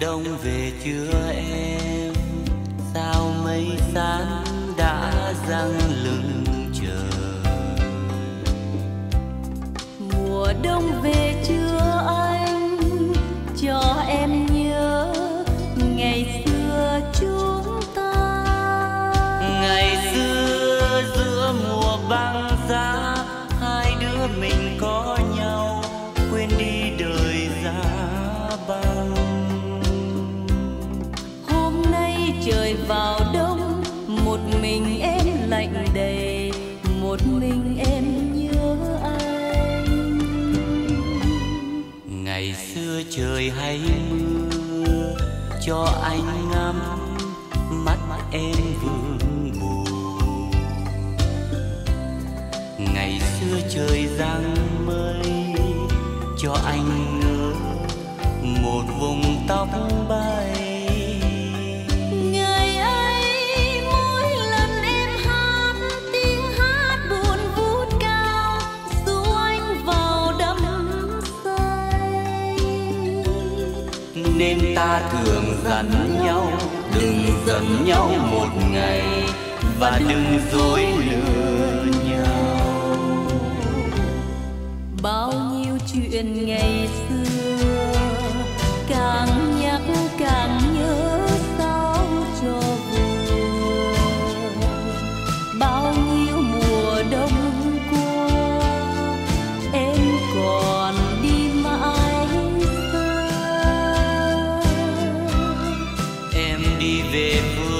đông về chưa em? Sao mây sáng đã răng lưng chờ? Mùa đông về chưa anh? Cho em nhớ ngày xưa chúng ta. Ngày xưa giữa mùa băng giá hai đứa mình có trời vào đông, một mình em lạnh đầy, một mình em nhớ anh. Ngày xưa trời hay mưa, cho anh ngắm, mắt em vương buồn ngày xưa trời giăng mây, cho anh ngỡ, một vùng tóc nên ta thường dặn nhau, đừng giận nhau một ngày và đừng dối lừa nhau. Bao nhiêu chuyện ngày xưa individual